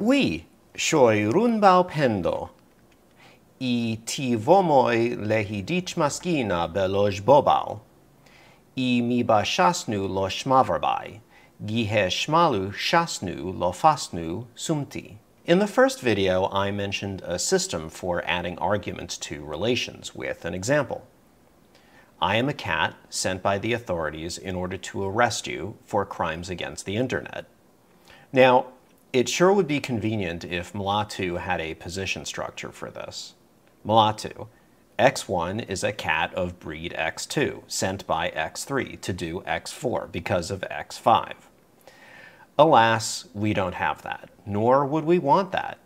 Oui, shoi runbao pendo. I ti vomoi lehi dich maskina beloj bobao. I mi ba shasnu lo shmavarbai. Gihe shmalu shasnu lo fasnu sumti. In the first video, I mentioned a system for adding arguments to relations with an example. I am a cat sent by the authorities in order to arrest you for crimes against the internet. Now, it sure would be convenient if Mlatu had a position structure for this. Mlatu, X1 is a cat of breed X2, sent by X3 to do X4 because of X5. Alas, we don't have that, nor would we want that.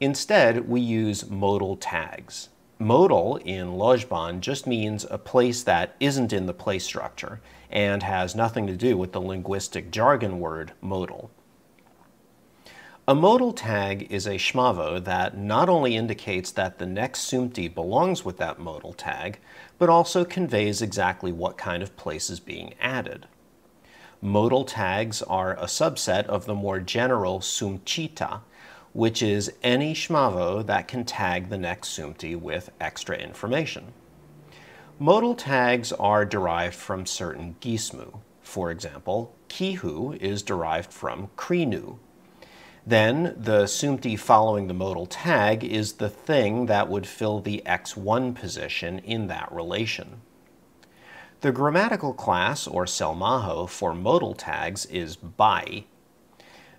Instead, we use modal tags. Modal in Lojban just means a place that isn't in the place structure and has nothing to do with the linguistic jargon word modal. A modal tag is a cmavo that not only indicates that the next sumti belongs with that modal tag, but also conveys exactly what kind of place is being added. Modal tags are a subset of the more general sumtcita, which is any cmavo that can tag the next sumti with extra information. Modal tags are derived from certain gismu. For example, kihu is derived from krinu, then the sumti following the modal tag is the thing that would fill the x1 position in that relation. The grammatical class, or selmaho, for modal tags is bai.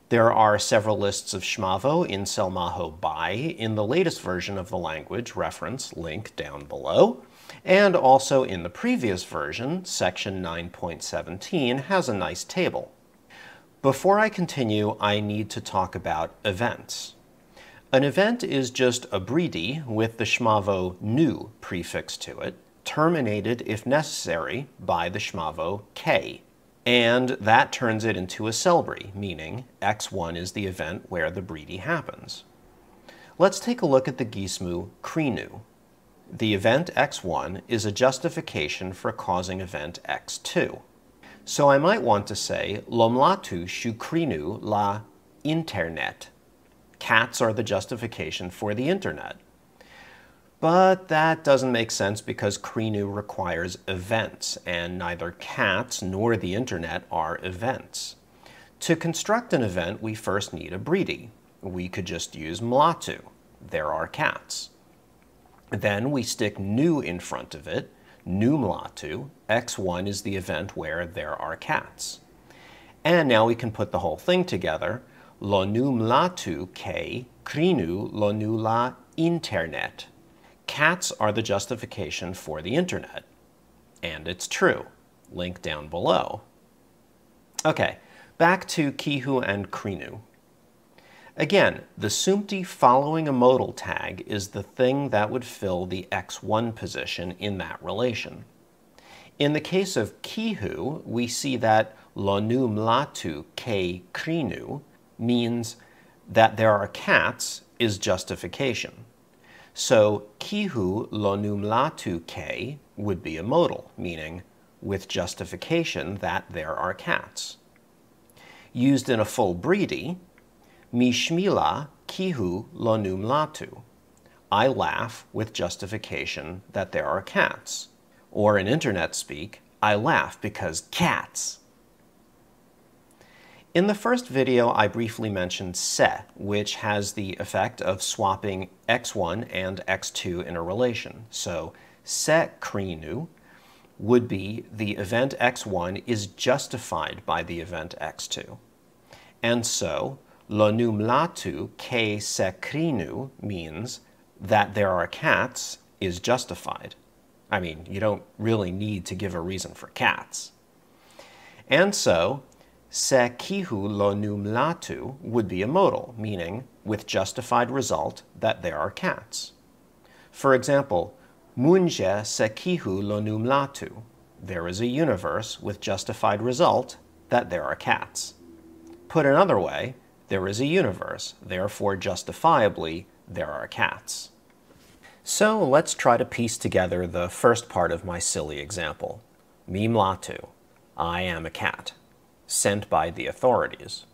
There are several lists of cmavo in selmaho bai in the latest version of the language reference link down below, and also in the previous version, section 9.17 has a nice table. Before I continue, I need to talk about events. An event is just a bridi with the cmavo nu prefix to it, terminated if necessary by the cmavo kei. And that turns it into a selbri, meaning x1 is the event where the bridi happens. Let's take a look at the gismu krinu. The event x1 is a justification for causing event x2. So I might want to say, Lomlatu shukrinu la internet. Cats are the justification for the internet. But that doesn't make sense because krinu requires events, and neither cats nor the internet are events. To construct an event, we first need a bridi. We could just use mlatu. There are cats. Then we stick nu in front of it, numlatu, x1 is the event where there are cats. And now we can put the whole thing together. Lo numlatu k krinu lo nula internet. Cats are the justification for the internet. And it's true. Link down below. Okay, back to kihu and krinu. Again, the sumti following a modal tag is the thing that would fill the x1 position in that relation. In the case of kihu, we see that lonu mlatu ke krinu means that there are cats is justification. So kihu lonu mlatu ke would be a modal, meaning with justification that there are cats. Used in a full bridi, Mishmila kihu lonum latu. I laugh with justification that there are cats. Or in internet speak, I laugh because cats. In the first video, I briefly mentioned se, which has the effect of swapping x1 and x2 in a relation. So se krinu would be the event x1 is justified by the event x2. And so Lonumlatu ke sekrinu means that there are cats is justified. I mean, you don't really need to give a reason for cats. And so, sekihu lonumlatu would be a modal, meaning with justified result that there are cats. For example, munje sekihu lonumlatu. There is a universe with justified result that there are cats. Put another way, there is a universe, therefore justifiably there are cats. So let's try to piece together the first part of my silly example. Mimlatu, I am a cat, sent by the authorities.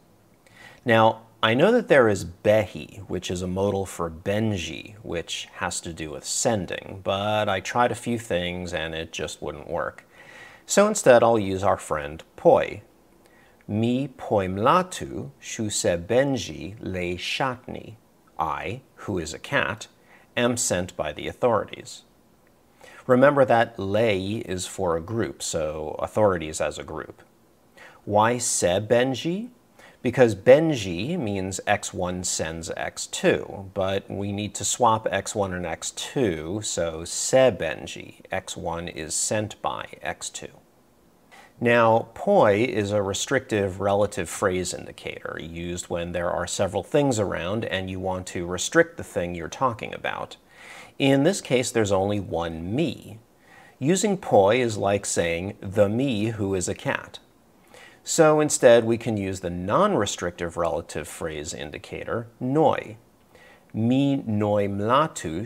Now, I know that there is behi, which is a modal for Benji, which has to do with sending, but I tried a few things and it just wouldn't work. So instead I'll use our friend poi. Mi poimlatu shuse Benji le shatni. I, who is a cat, am sent by the authorities. Remember that lei is for a group, so authorities as a group. Why se Benji? because Benji means x1 sends x2, but we need to swap x1 and x2, so se Benji, x1 is sent by x2. Now, poi is a restrictive relative phrase indicator used when there are several things around and you want to restrict the thing you're talking about. In this case, there's only one me. Using poi is like saying the me who is a cat. So instead, we can use the non-restrictive relative phrase indicator, noi. Mi noi mlatu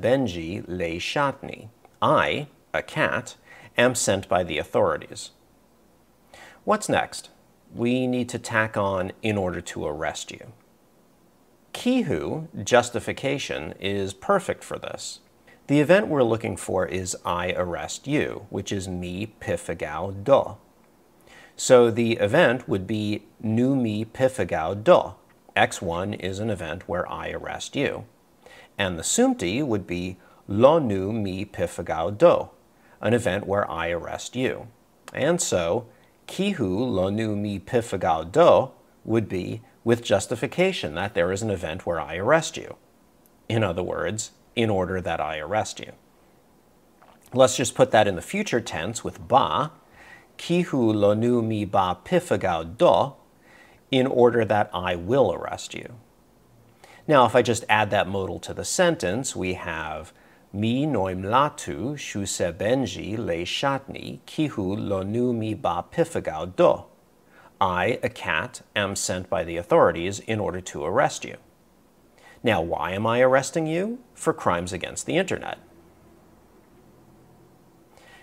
benji le shatni. I, a cat, am sent by the authorities. What's next? We need to tack on in order to arrest you. Kihu, justification, is perfect for this. The event we're looking for is I arrest you, which is mi pifagao do. So the event would be nu mi pifagao do. X1 is an event where I arrest you. And the sumti would be lo nu mi pifagao do, an event where I arrest you. And so kihu lo nu mi pifagao do would be with justification that there is an event where I arrest you. In other words, in order that I arrest you. Let's just put that in the future tense with ba, kihu lonu mi ba pifagao do, in order that I will arrest you. Now, if I just add that modal to the sentence, we have mi noim latu shuse benji le shatni kihu lonu mi ba pifagao do. I, a cat, am sent by the authorities in order to arrest you. Now, why am I arresting you? For crimes against the internet.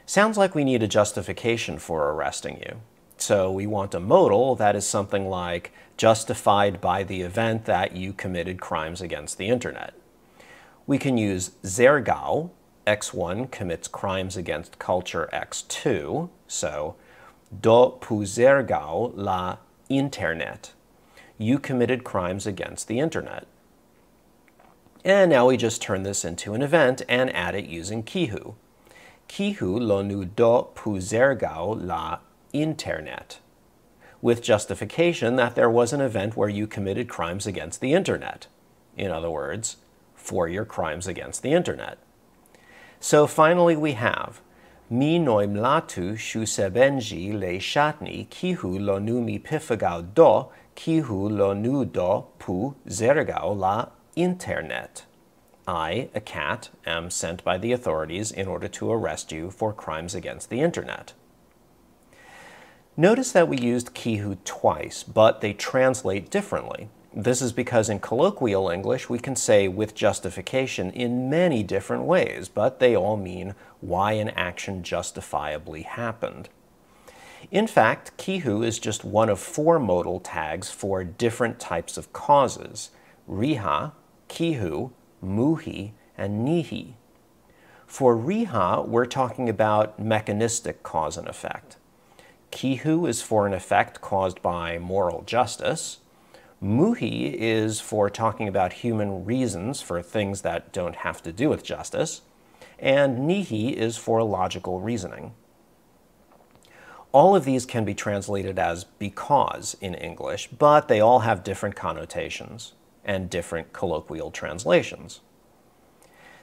Sounds like we need a justification for arresting you. So we want a modal that is something like justified by the event that you committed crimes against the internet. We can use zergao, x1 commits crimes against culture x2, so do puzergao la internet. You committed crimes against the internet. And now we just turn this into an event and add it using Kihu kihu lo nu do puzergao la internet, with justification that there was an event where you committed crimes against the internet. In other words, for your crimes against the internet. So finally we have mi noim latu shusebenji le shatni kihu lo nu mi pifagao do kihu lo nu do pu zergao la internet. I, a cat, am sent by the authorities in order to arrest you for crimes against the internet. Notice that we used kihu twice, but they translate differently. This is because in colloquial English we can say with justification in many different ways, but they all mean why an action justifiably happened. In fact, kihu is just one of four modal tags for different types of causes. Riha, kihu, muhi, and nihi. For riha, we're talking about mechanistic cause and effect. Kihu is for an effect caused by moral justice. Muhi is for talking about human reasons for things that don't have to do with justice. And nihi is for logical reasoning. All of these can be translated as because in English, but they all have different connotations and different colloquial translations.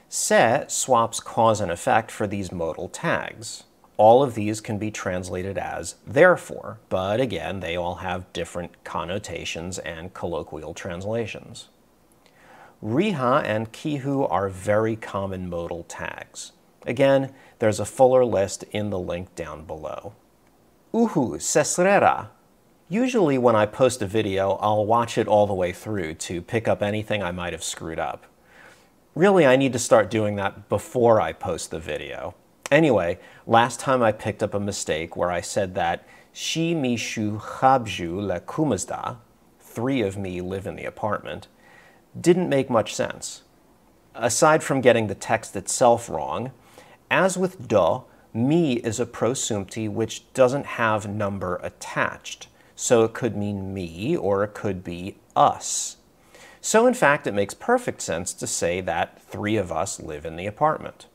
Se swaps cause and effect for these modal tags. All of these can be translated as therefore, but again, they all have different connotations and colloquial translations. Riha and Kihu are very common modal tags. Again, there's a fuller list in the link down below. Uhu sesrera Usually when I post a video, I'll watch it all the way through to pick up anything I might have screwed up. Really, I need to start doing that before I post the video. Anyway, last time I picked up a mistake where I said that Shi Mishu Chabju Le Kumazda, three of me live in the apartment, didn't make much sense. Aside from getting the text itself wrong, as with do, me is a pro-sumti which doesn't have number attached, so it could mean me or it could be us. So in fact, it makes perfect sense to say that three of us live in the apartment.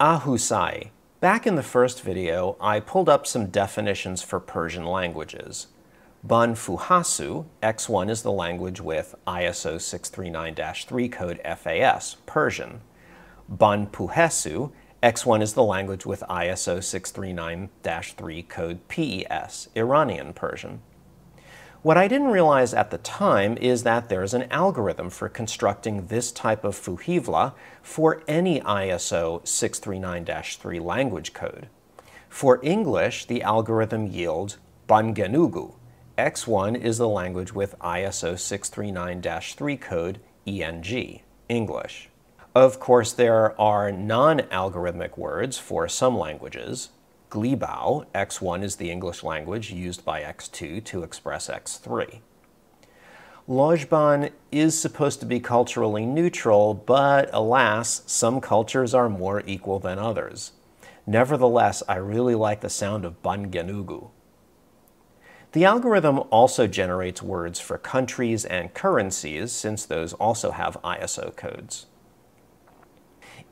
Ahusai. Back in the first video, I pulled up some definitions for Persian languages. Bun Fuhasu, X1 is the language with ISO 639-3 code FAS, Persian. Bun Puhesu, X1 is the language with ISO 639-3 code PES, Iranian Persian. What I didn't realize at the time is that there's an algorithm for constructing this type of fuhivla for any ISO 639-3 language code. For English, the algorithm yields Bangenugu. X1 is the language with ISO 639-3 code ENG, English. Of course, there are non-algorithmic words for some languages, Glibao, X1 is the English language used by X2 to express X3. Lojban is supposed to be culturally neutral, but alas, some cultures are more equal than others. Nevertheless, I really like the sound of Bangenugu. The algorithm also generates words for countries and currencies, since those also have ISO codes.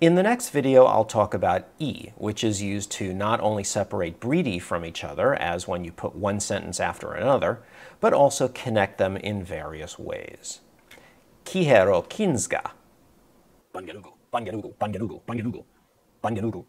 In the next video, I'll talk about E, which is used to not only separate bridi from each other, as when you put one sentence after another, but also connect them in various ways. Kihero kinzga. Bangerugu, bangerugu, bangerugu, bangerugu, bangerugu.